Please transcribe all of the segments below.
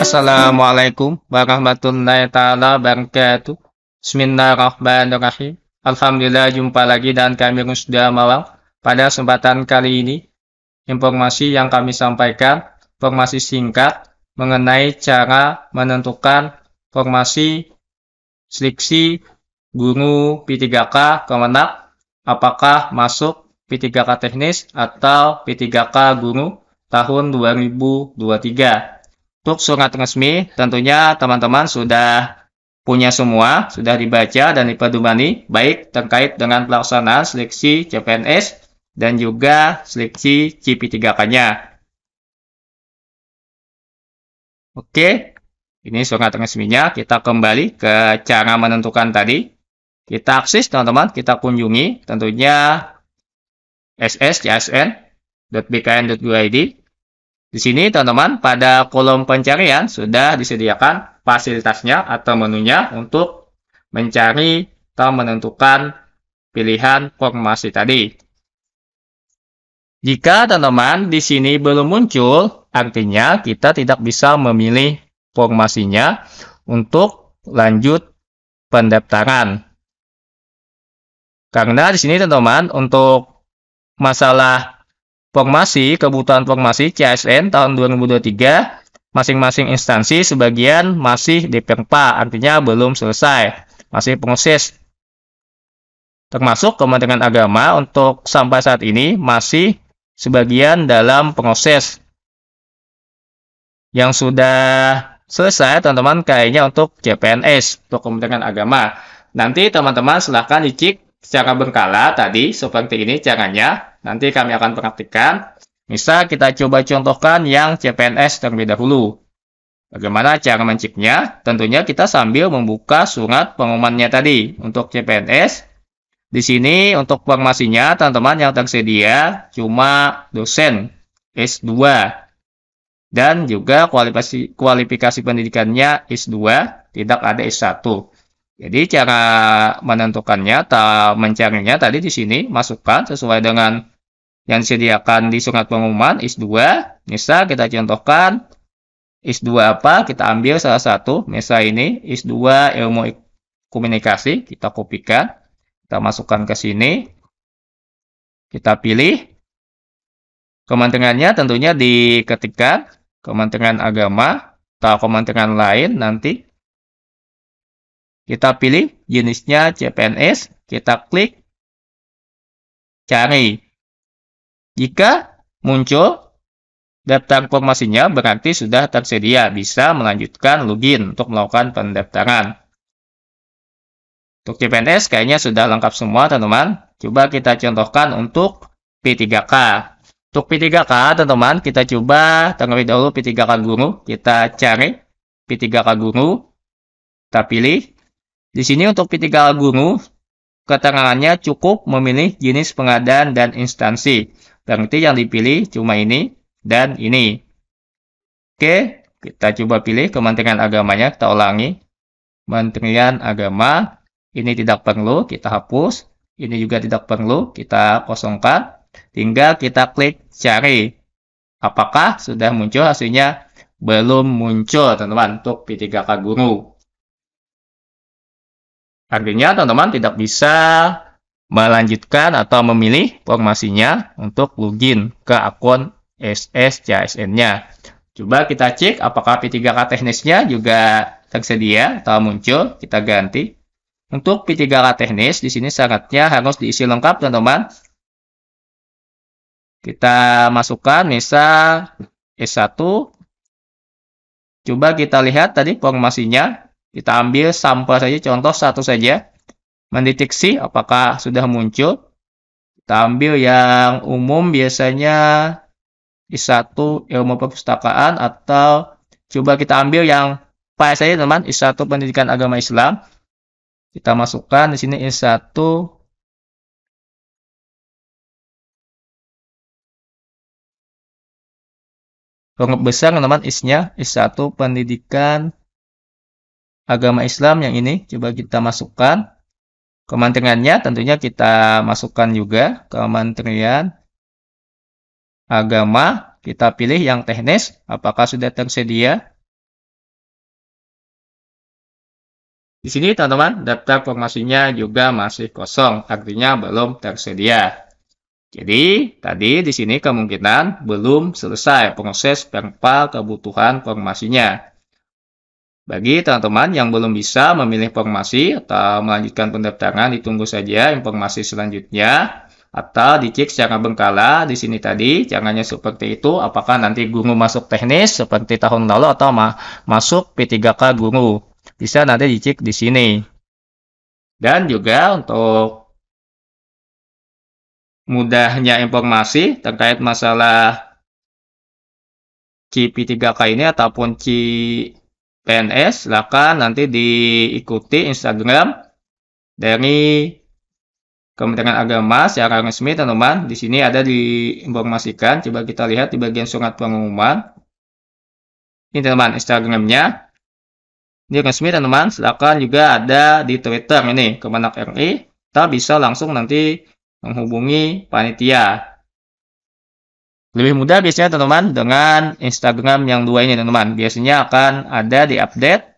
Assalamualaikum warahmatullahi taala wabarakatuh. Bismillahirrahmanirrahim. Alhamdulillah jumpa lagi dan kami sudah Mawang. Pada kesempatan kali ini, informasi yang kami sampaikan, informasi singkat mengenai cara menentukan formasi seleksi guru P3K Kemenak apakah masuk P3K teknis atau P3K guru tahun 2023. Untuk surat resmi tentunya teman-teman sudah punya semua, sudah dibaca dan dipedomani baik terkait dengan pelaksanaan seleksi CPNS dan juga seleksi CP3K-nya. Oke, ini surat resminya. Kita kembali ke cara menentukan tadi. Kita akses teman-teman, kita kunjungi tentunya sscsn.bkn.go.id. Di sini teman-teman pada kolom pencarian sudah disediakan fasilitasnya atau menunya untuk mencari atau menentukan pilihan formasi tadi. Jika teman-teman di sini belum muncul, artinya kita tidak bisa memilih formasinya untuk lanjut pendaftaran. Karena di sini teman-teman untuk masalah formasi, kebutuhan formasi CSN tahun 2023, masing-masing instansi sebagian masih DPRPA, artinya belum selesai, masih proses. Termasuk Kementerian Agama untuk sampai saat ini masih sebagian dalam proses. Yang sudah selesai teman-teman kayaknya untuk CPNS, untuk Kementerian Agama. Nanti teman-teman silahkan dicek secara berkala tadi seperti ini caranya. Nanti kami akan praktikkan. Misal kita coba contohkan yang CPNS terlebih dahulu. Bagaimana cara menciknya? Tentunya kita sambil membuka surat pengumumannya tadi. Untuk CPNS, di sini untuk formasinya teman-teman yang tersedia cuma dosen S2 dan juga kualifikasi, kualifikasi pendidikannya S2, tidak ada S1. Jadi cara menentukannya atau mencarinya tadi di sini masukkan sesuai dengan yang disediakan di surat pengumuman IS2. Misal kita contohkan IS2 apa? Kita ambil salah satu. Misal ini IS2 ilmu komunikasi. Kita kopikan. Kita masukkan ke sini. Kita pilih. Kementeriannya tentunya diketikkan. Kementerian Agama atau kementerian lain nanti kita pilih jenisnya CPNS, kita klik cari. Jika muncul daftar informasinya berarti sudah tersedia, bisa melanjutkan login untuk melakukan pendaftaran. Untuk CPNS kayaknya sudah lengkap semua teman-teman. Coba kita contohkan untuk P3K. Untuk P3K teman-teman kita coba terlebih dahulu P3K guru. Kita cari P3K guru. Kita pilih di sini untuk P3 guru, keterangannya cukup memilih jenis pengadaan dan instansi. Berarti yang dipilih cuma ini dan ini. Oke, kita coba pilih Kementerian Agamanya, kita ulangi. Kementerian Agama, ini tidak perlu, kita hapus. Ini juga tidak perlu, kita kosongkan. Tinggal kita klik cari. Apakah sudah muncul hasilnya? Belum muncul, teman-teman, untuk P3K Guru. Artinya teman-teman tidak bisa melanjutkan atau memilih formasinya untuk login ke akun SSCSN-nya. Coba kita cek apakah P3K teknisnya juga tersedia atau muncul. Kita ganti. Untuk P3K teknis, di sini syaratnya harus diisi lengkap, teman-teman. Kita masukkan misal S1. Coba kita lihat tadi formasinya. Kita ambil sampel saja, contoh satu saja. Mendeteksi apakah sudah muncul. Kita ambil yang umum biasanya I1 ilmu perpustakaan atau coba kita ambil yang file saja teman, I1 pendidikan agama Islam. Kita masukkan di sini I1 Lengkap besar teman-teman isnya I1 pendidikan agama Islam yang ini coba kita masukkan kementeriannya tentunya kita masukkan juga kementerian agama kita pilih yang teknis apakah sudah tersedia Di sini teman-teman daftar formasinya juga masih kosong, artinya belum tersedia. Jadi tadi di sini kemungkinan belum selesai proses perpal kebutuhan formasinya. Bagi teman-teman yang belum bisa memilih formasi atau melanjutkan pendaftaran, ditunggu saja informasi selanjutnya atau dicek secara berkala di sini tadi. Caranya seperti itu apakah nanti guru masuk teknis seperti tahun lalu atau ma masuk P3K guru. Bisa nanti dicek di sini. Dan juga untuk mudahnya informasi terkait masalah CP3K ini ataupun C PNS silakan nanti diikuti Instagram dari Kementerian Agama secara resmi teman-teman. Di sini ada diinformasikan. Coba kita lihat di bagian surat pengumuman. Ini teman-teman Instagramnya. Ini resmi teman-teman. Silakan juga ada di Twitter ini Kemenak RI kita bisa langsung nanti menghubungi panitia lebih mudah biasanya teman-teman dengan Instagram yang dua ini teman-teman biasanya akan ada di update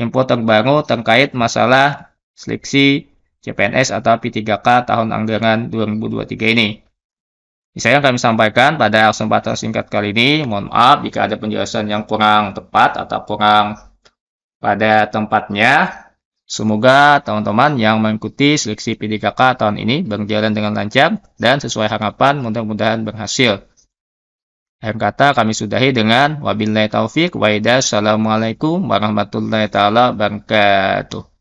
info terbaru terkait masalah seleksi CPNS atau P3K tahun anggaran 2023 ini. Saya kami sampaikan pada kesempatan singkat kali ini, mohon maaf jika ada penjelasan yang kurang tepat atau kurang pada tempatnya. Semoga teman-teman yang mengikuti seleksi P3K tahun ini berjalan dengan lancar dan sesuai harapan mudah-mudahan berhasil. Akhir kata kami sudahi dengan wabillahi taufik wa Assalamualaikum warahmatullahi taala wabarakatuh.